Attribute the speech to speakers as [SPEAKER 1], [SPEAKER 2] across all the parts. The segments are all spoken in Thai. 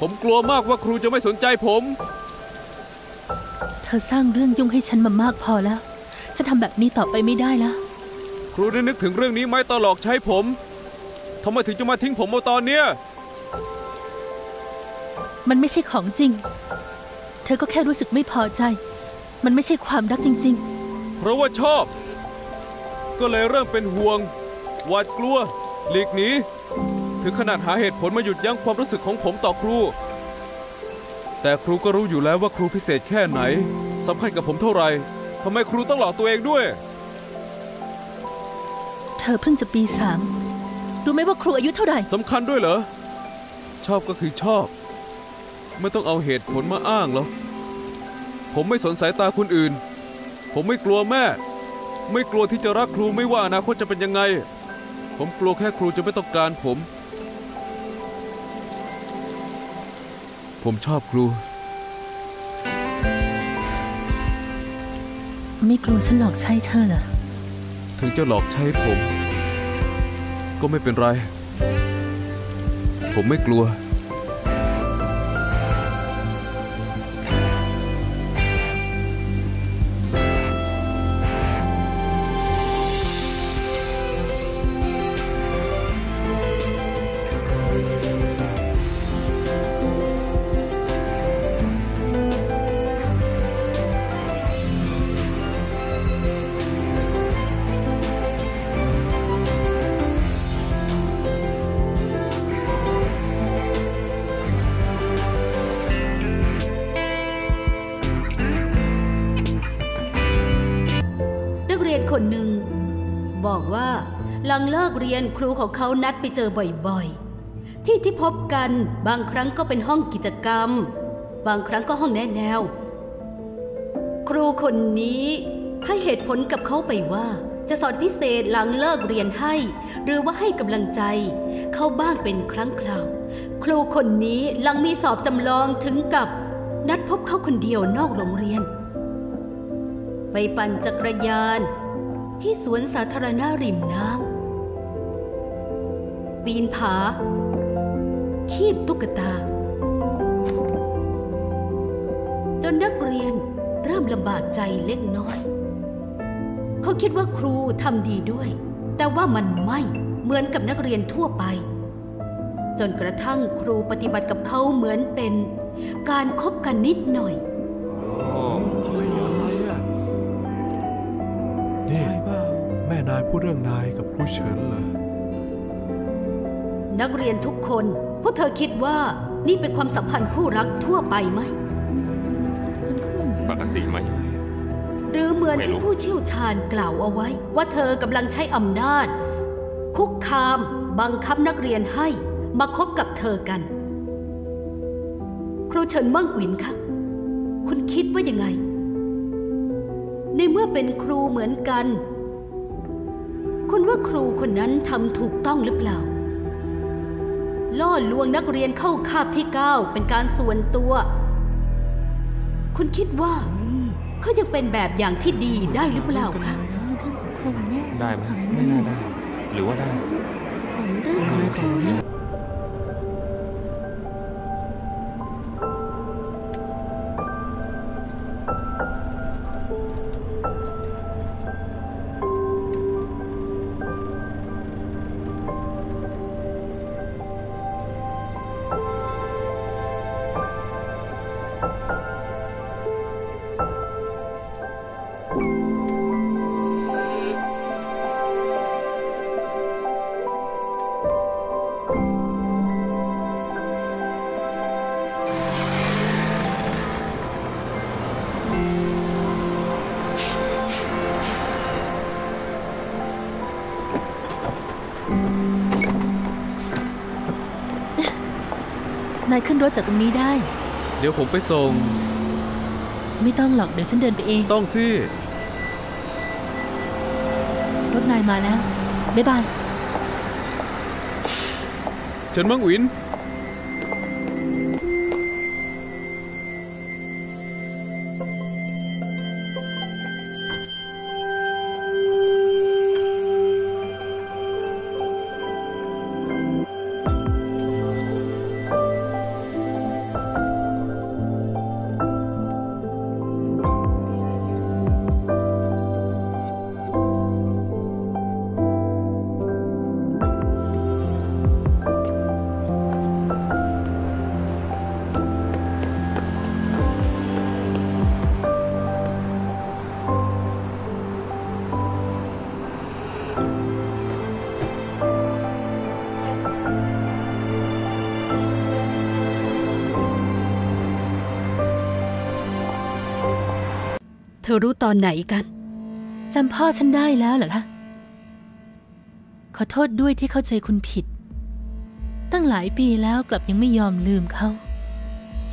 [SPEAKER 1] ผมกลัวมากว่าครูจะไม่สนใจผม
[SPEAKER 2] เธอสร้างเรื่องยุ่งให้ฉันมามากพอแล้ว จะทำแบบนี้ต่อไปไม่ได้แล้ว
[SPEAKER 1] ครูได้นึกถึงเรื่องนี้ไหมตอนหลอกใช้ผมทำไมถึงจะมาทิ้งผมเอาตอนเนี้ย
[SPEAKER 2] มันไม่ใช่ของจริง เธอก็แค่รู้สึกไม่พอใจ มันไม่ใช่ความรักจริง
[SPEAKER 1] เพราะว่าชอบ ก็เลยเริ่มเป็นห่วง หวาดกลัว หลีกหนี ถึงขนาดหาเหตุผลมาหยุดยั้งความรู้สึกของผมต่อครู แต่ครูก็รู้อยู่แล้วว่าครูพิเศษแค่ไหนสำคัญกับผมเท่าไหร่ทำไมครูต้องหลอกตัวเองด้วย
[SPEAKER 2] ๆเธอเพิ่งจะปีสามรู้ไหมว่าครูอายุเท่าไหร่
[SPEAKER 1] สำคัญด้วยเหรอ ชอบก็คือชอบ ไม่ต้องเอาเหตุผลมาอ้างหรอกผมไม่สนสายตาคนอื่น ผมไม่กลัวแม่ ไม่กลัวที่จะรักครูไม่ว่าอนาคตจะเป็นยังไง ผมกลัวแค่ครูจะไม่ต้องการผม ผมชอบครู
[SPEAKER 2] ไม่กลัวฉันหลอกใช้เธอเหรอ
[SPEAKER 1] ถึงจะหลอกใช้ผม ก็ไม่เป็นไร ผมไม่กลัว
[SPEAKER 3] นักเรียนคนหนึ่ง บอกว่าหลังเลิกเรียนครูของเขานัดไปเจอบ่อยๆ ที่ที่พบกันบางครั้งก็เป็นห้องกิจกรรม บางครั้งก็ห้องแนะแนว ครูคนนี้ให้เหตุผลกับเขาไปว่า จะสอนพิเศษหลังเลิกเรียนให้ หรือว่าให้กำลังใจ เขาบ้างเป็นครั้งคราว ครูคนนี้หลังมีสอบจำลองถึงกับนัดพบเขาคนเดียวนอกโรงเรียน ไปปั่นจักรยาน ที่สวนสาธารณะริมน้ำปีนผา คีบตุ๊กตา จนนักเรียนเริ่มลำบากใจเล็กน้อย เขาคิดว่าครูทำดีด้วย แต่ว่ามันไม่เหมือนกับนักเรียนทั่วไป จนกระทั่งครูปฏิบัติกับเขาเหมือนเป็นการคบกันนิดหน่อย
[SPEAKER 4] นี่แม่นายพูดเรื่องนายกับครูเฉินเหรอ
[SPEAKER 3] นักเรียนทุกคน พวกเธอคิดว่านี่เป็นความสัมพันธ์คู่รักทั่วไปไหม
[SPEAKER 5] ปกติไหม
[SPEAKER 3] หรือเหมือน
[SPEAKER 5] ไม่รู้
[SPEAKER 3] ที่ผู้เชี่ยวชาญกล่าวเอาไว้ ว่าเธอกำลังใช้อำนาจ คุกคาม บังคับนักเรียนให้มาคบกับเธอกัน ครูเฉินมั่งอินคะคุณคิดว่ายังไง ในเมื่อเป็นครูเหมือนกัน คุณว่าครูคนนั้นทำถูกต้องหรือเปล่า ล่อลวงนักเรียนเข้าคาบที่เก้าเป็นการส่วนตัว คุณคิดว่าเขายังเป็นแบบอย่างที่ดีได้หรือเปล่าคะ
[SPEAKER 5] ได้ไหมไม่น่าได้ หรือว่าได้
[SPEAKER 2] นายขึ้นรถจากตรงนี้ได้
[SPEAKER 1] เดี๋ยวผมไปส่ง
[SPEAKER 2] ไม่ต้องหรอกเดี๋ยวฉันเดินไปเอง
[SPEAKER 1] ต้องสิ
[SPEAKER 2] รถนายมาแล้ว บ๊ายบาย
[SPEAKER 1] เฉินมังหวิน
[SPEAKER 3] ธอรู้ตอนไหนกัน
[SPEAKER 2] จำพ่อฉันได้แล้วเหรอล่ะขอโทษด้วยที่เข้าใจคุณผิด ตั้งหลายปีแล้วกลับยังไม่ยอมลืมเขา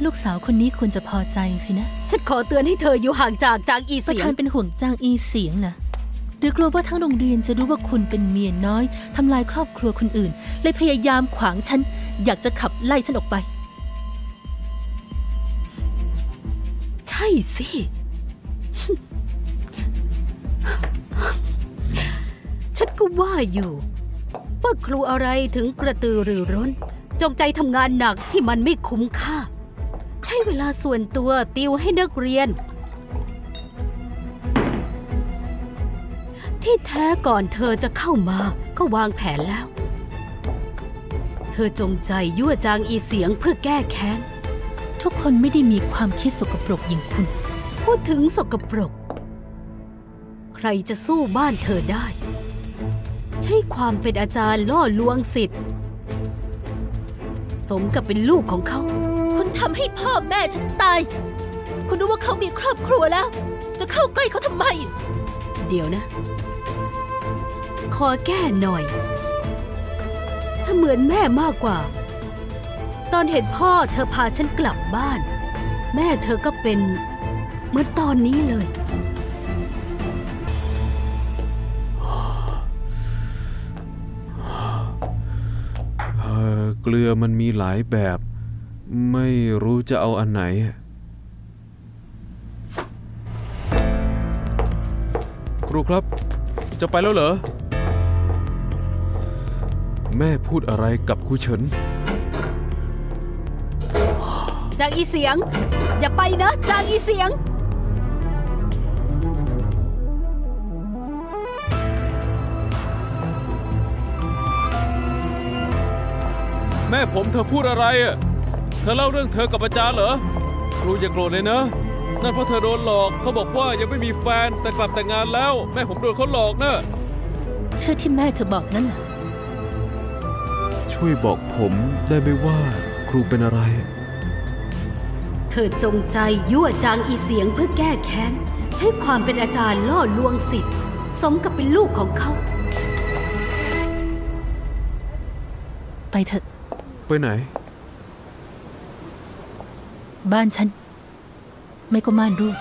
[SPEAKER 2] ลูกสาวคนนี้ควรจะพอใจสินะ
[SPEAKER 3] ฉันขอเตือนให้เธออยู่ห่างจากจางอี
[SPEAKER 2] ประ
[SPEAKER 3] เสีย
[SPEAKER 2] ธางนเป็นห่วงจางอีเสียงนะหรือกลัวว่าทั้งโรงเรียนจะรู้ว่าคุณเป็นเมียน้อยทำลายครอบครัวคนอื่นเลยพยายามขวางฉัน อยากจะขับไล่ฉันออกไป
[SPEAKER 3] ใช่สิ ฉันก็ว่าอยู่ว่าครูอะไรถึงกระตือรือร้น จงใจทำงานหนักที่มันไม่คุ้มค่า ใช้เวลาส่วนตัวติวให้นักเรียน ที่แท้ก่อนเธอจะเข้ามาก็วางแผนแล้ว เธอจงใจยั่วจางอีเสียงเพื่อแก้แค้น
[SPEAKER 2] ทุกคนไม่ได้มีความคิดสกปรกอย่างคุณ
[SPEAKER 3] พูดถึงสกปรกใค รจะสู้บ้านเธอได้ ใช่ความเป็นอาจารย์ล่อลวงสิทธิ์สมกับเป็นลูกของเขา
[SPEAKER 2] คุณทำให้พ่อแม่ฉันตาย คุณรู้ว่าเขามีครอบครัวแล้ว จะเข้าใกล้เขาทำไม
[SPEAKER 3] เดี๋ยวนะ ขอแก้หน่อย ถ้าเหมือนแม่มากกว่า ตอนเห็นพ่อเธอพาฉันกลับบ้าน แม่เธอก็เป็นเหมือนตอนนี้เลย
[SPEAKER 1] เกลือมันมีหลายแบบ ไม่รู้จะเอาอันไหน ครูครับ จะไปแล้วเหรอ แม่พูดอะไรกับครูเฉิน
[SPEAKER 3] จางอีเสียง อย่าไปนะจางอีเสียง
[SPEAKER 1] ม่ผมเธอพูดอะไรอะเธอเล่าเรื่องเธอกับอาจารย์เหรอครูอย่าโกรธเลยนะนั่นเพราะเธอโดนหลอกเขาบอกว่ายังไม่มีแฟนแต่กลับแต่งงานแล้ว แม่ผมโดนเขาหลอกนะ
[SPEAKER 2] เชื่อที่แม่เธอบอกนั่นเหรอ
[SPEAKER 1] ช่วยบอกผมได้ไหมว่าครูเป็นอะไร
[SPEAKER 3] เธอจงใจยั่วจางอีเสียงเพื่อแก้แค้น ใช้ความเป็นอาจารย์ล่อลวงสิทธิ์สมกับเป็นลูกของเขา
[SPEAKER 2] ไปเถอะ
[SPEAKER 1] ไปไหน
[SPEAKER 2] บ้านฉัน ไม่ก็ม่านรูด